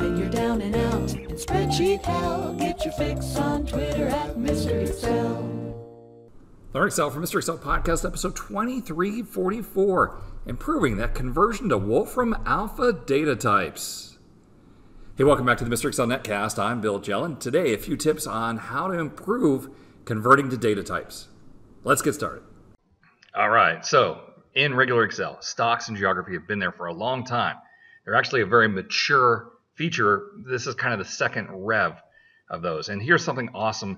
Then you're down and out in spreadsheet hell. Get your fix on Twitter at Mr. Excel. Learn Excel from Mr. Excel Podcast, episode 2344 Improving that conversion to Wolfram Alpha data types. Hey, welcome back to the Mr. Excel Netcast. I'm Bill Jelen. Today, a few tips on how to improve converting to data types. Let's get started. All right, so in regular Excel, stocks and geography have been there for a long time. They're actually a very mature feature. This is kind of the second rev of those. And here's something awesome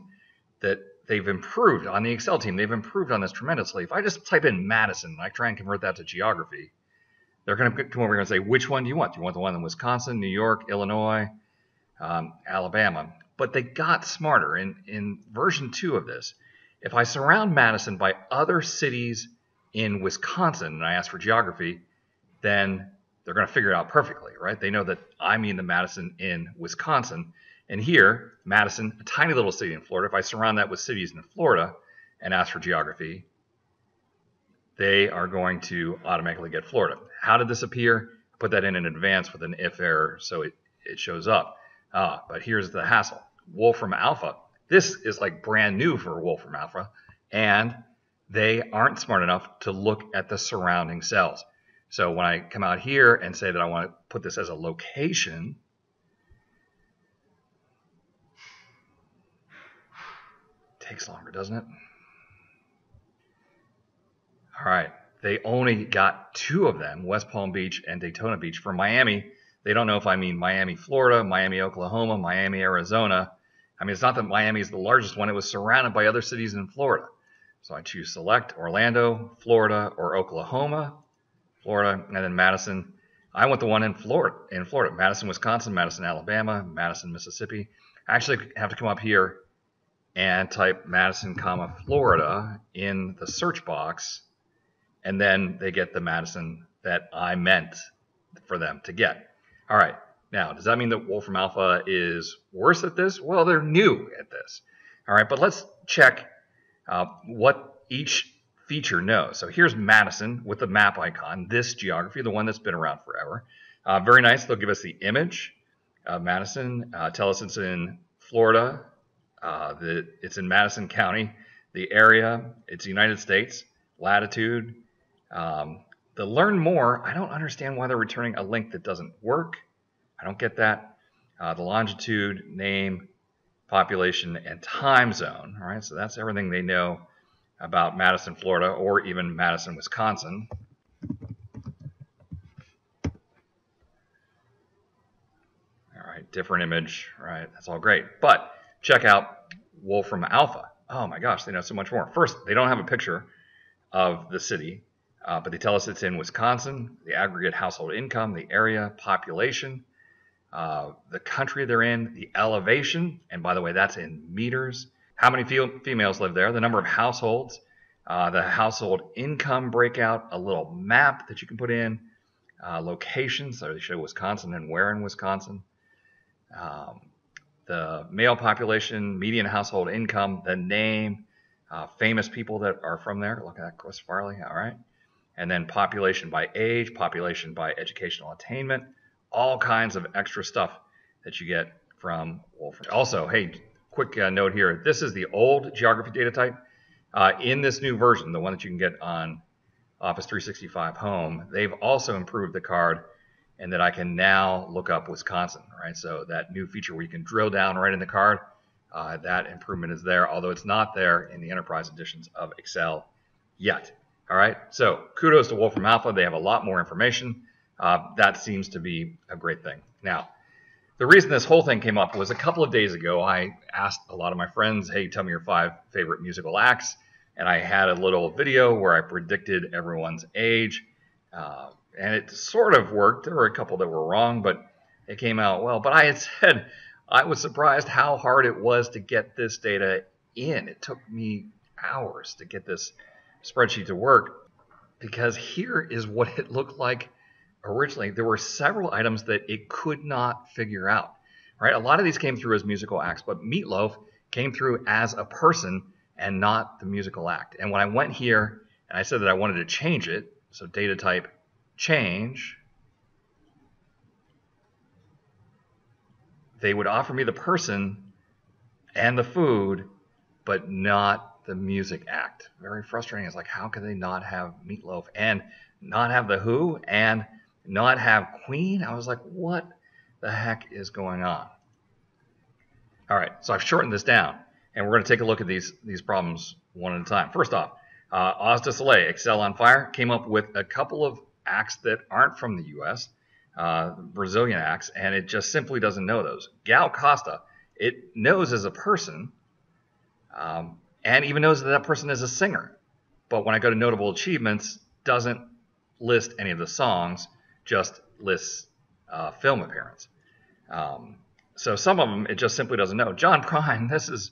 that they've improved on the Excel team. They've improved on this tremendously. If I just type in Madison and I try and convert that to geography, they're going to come over here and say, which one do you want? Do you want the one in Wisconsin, New York, Illinois, um, Alabama? But they got smarter in, in version two of this. If I surround Madison by other cities in Wisconsin and I ask for geography, then they're going to figure it out perfectly, right? They know that I mean the Madison in Wisconsin. And here, Madison, a tiny little city in Florida, if I surround that with cities in Florida and ask for geography, they are going to automatically get Florida. How did this appear? Put that in in advance with an if error so it, it shows up. Ah, but here's the hassle. Wolfram Alpha. This is like brand new for Wolfram Alpha, and they aren't smart enough to look at the surrounding cells. So when I come out here and say that I want to put this as a location, takes longer, doesn't it? All right. They only got two of them, West Palm Beach and Daytona Beach. For Miami, they don't know if I mean Miami, Florida, Miami, Oklahoma, Miami, Arizona. I mean, it's not that Miami is the largest one. It was surrounded by other cities in Florida. So I choose select Orlando, Florida, or Oklahoma, Florida, and then Madison. I want the one in Florida, in Florida, Madison, Wisconsin, Madison, Alabama, Madison, Mississippi. I actually have to come up here and type Madison, comma Florida in the search box, and then they get the Madison that I meant for them to get. All right. Now, does that mean that Wolfram Alpha is worse at this? Well, they're new at this. All right, but let's check uh, what each feature knows. So here's Madison with the map icon, this geography, the one that's been around forever. Uh, very nice. They'll give us the image of Madison, uh, tell us it's in Florida, uh, it's in Madison County, the area, it's United States, latitude. Um, the learn more, I don't understand why they're returning a link that doesn't work. I don't get that. Uh, the longitude, name, population, and time zone. All right, so that's everything they know about Madison, Florida, or even Madison, Wisconsin. All right, different image, right? That's all great. But check out Wolfram Alpha. Oh my gosh, they know so much more. First, they don't have a picture of the city, uh, but they tell us it's in Wisconsin, the aggregate household income, the area, population, uh, the country they're in, the elevation, and by the way, that's in meters. How many females live there? The number of households, uh, the household income breakout, a little map that you can put in, uh, locations. So they show Wisconsin and where in Wisconsin. Um, the male population, median household income, the name, uh, famous people that are from there. Look at that, Chris Farley. All right. And then population by age, population by educational attainment, all kinds of extra stuff that you get from Wolfram. Also, hey, quick uh, note here. This is the old geography data type. Uh, in this new version, the one that you can get on Office 365 Home, they've also improved the card and that I can now look up Wisconsin, right? So that new feature where you can drill down right in the card, uh, that improvement is there, although it's not there in the enterprise editions of Excel yet. All right, so kudos to Wolfram Alpha. They have a lot more information. Uh, that seems to be a great thing. Now, the reason this whole thing came up was a couple of days ago, I asked a lot of my friends, hey, tell me your five favorite musical acts. And I had a little video where I predicted everyone's age. Uh, and it sort of worked. There were a couple that were wrong, but it came out well. But I had said I was surprised how hard it was to get this data in. It took me hours to get this spreadsheet to work because here is what it looked like originally. There were several items that it could not figure out. Right? A lot of these came through as musical acts, but Meatloaf came through as a person and not the musical act. And when I went here and I said that I wanted to change it, so data type change. they would offer me the person and the food, but not the music act. Very frustrating. It's like, how could they not have Meatloaf and not have the Who and not have Queen? I was like, what the heck is going on? All right, so I've shortened this down, and we're going to take a look at these these problems one at a time. First off, uh, Oz du Soleil, Excel on Fire, came up with a couple of acts that aren't from the U.S., uh, Brazilian acts, and it just simply doesn't know those. Gal Costa, it knows as a person, um, and even knows that that person is a singer. But when I go to notable achievements, doesn't list any of the songs, just lists uh, film appearance. Um, so some of them it just simply doesn't know. John Prine, this is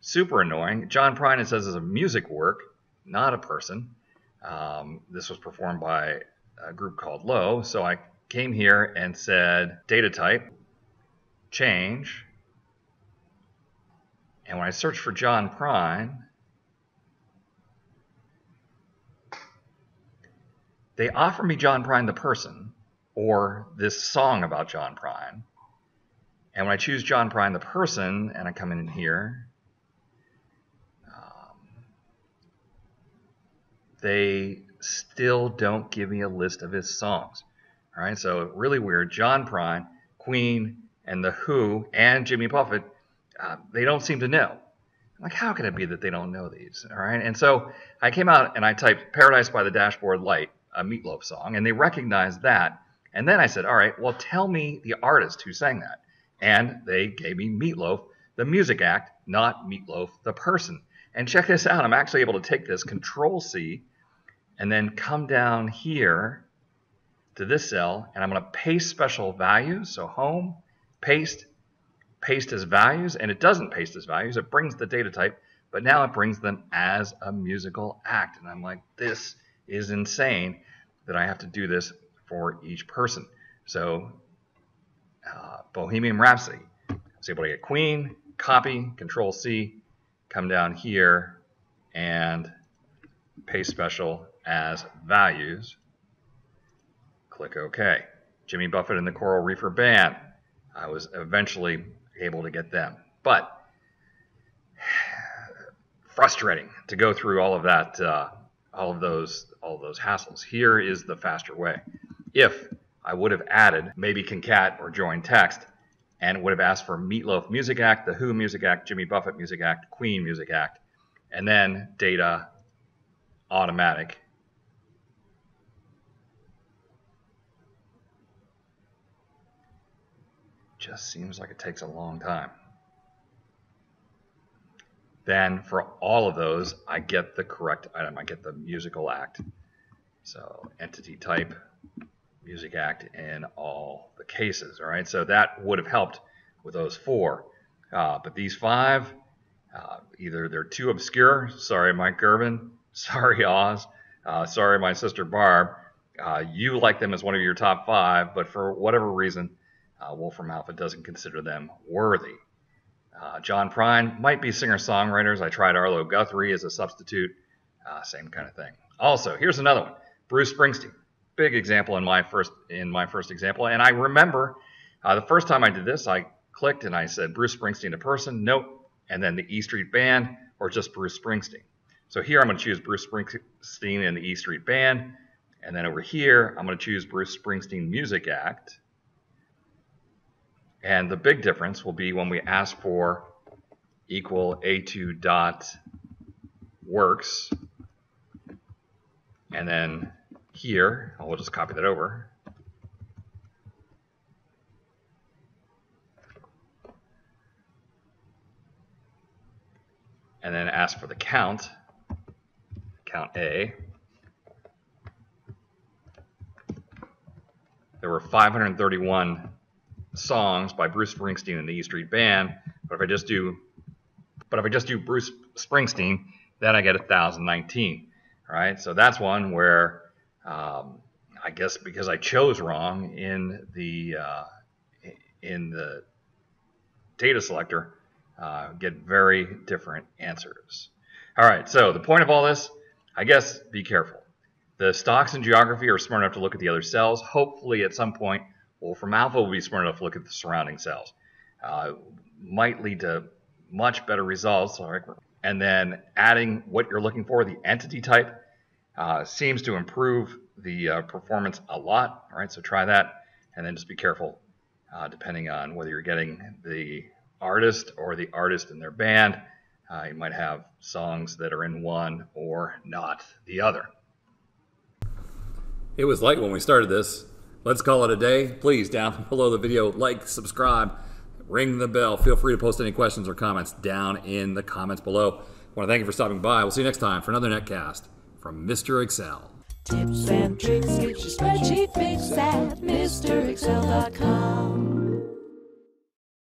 super annoying. John Prine, it says, is a music work, not a person. Um, this was performed by a group called Low. So I came here and said data type, change. And when I search for John Prine, they offer me John Prine the person or this song about John Prine. And when I choose John Prine the person and I come in here, um, they still don't give me a list of his songs. All right, so really weird. John Prine, Queen, and The Who, and Jimmy Buffett, uh, they don't seem to know. I'm like, how can it be that they don't know these? All right, and so I came out and I typed Paradise by the Dashboard Light, a Meatloaf song, and they recognized that. And then I said, all right, well, tell me the artist who sang that. And they gave me Meatloaf, the music act, not Meatloaf, the person. And check this out. I'm actually able to take this, Control C, and then come down here to this cell and I'm going to paste special values. So home, paste, paste as values, and it doesn't paste as values. It brings the data type, but now it brings them as a musical act. And I'm like, this is insane that I have to do this for each person. So uh, Bohemian Rhapsody, I was able to get Queen, copy, Control C, come down here and paste special as values. Click OK. Jimmy Buffett and the Coral Reefer Band. I was eventually able to get them. But frustrating to go through all of that, uh, all of those, all of those hassles. Here is the faster way. If I would have added maybe concat or join text and would have asked for Meatloaf Music Act, The Who Music Act, Jimmy Buffett Music Act, Queen Music Act, and then data automatic just seems like it takes a long time. Then for all of those, I get the correct item. I get the musical act. So entity type, music act in all the cases. All right, so that would have helped with those four. Uh, but these five, uh, either they're too obscure. Sorry, Mike Girvin. Sorry, Oz. Uh, sorry, my sister Barb. Uh, you like them as one of your top five, but for whatever reason, uh, Wolfram Alpha doesn't consider them worthy. Uh, John Prine might be singer-songwriters. I tried Arlo Guthrie as a substitute. Uh, same kind of thing. Also, here's another one. Bruce Springsteen. Big example in my first in my first example. And I remember uh, the first time I did this, I clicked and I said Bruce Springsteen a person. Nope. And then the E Street Band or just Bruce Springsteen. So here I'm going to choose Bruce Springsteen and the E Street Band. And then over here, I'm going to choose Bruce Springsteen Music Act. And the big difference will be when we ask for equal a2 dot works. And then here, we'll just copy that over. And then ask for the count, count A. There were 531 songs by Bruce Springsteen and the E Street Band. But if I just do, but if I just do Bruce Springsteen, then I get 1019. Right? So that's one where um, I guess because I chose wrong in the uh, in the data selector, uh, get very different answers. All right. So the point of all this, I guess, be careful. The stocks and geography are smart enough to look at the other cells. Hopefully, at some point, Wolfram Alpha we'll be smart enough to look at the surrounding cells. uh, might lead to much better results. And then adding what you're looking for, the entity type, uh, seems to improve the uh, performance a lot. All right, so try that, and then just be careful uh, depending on whether you're getting the artist or the artist and their band. Uh, you might have songs that are in one or not the other. It was like when we started this. Let's call it a day. Please, down below the video, like, subscribe, ring the bell. Feel free to post any questions or comments down in the comments below. I want to thank you for stopping by. We'll see you next time for another netcast from Mr. Excel. Tips and tricks, get your spreadsheet fix at MrExcel.com.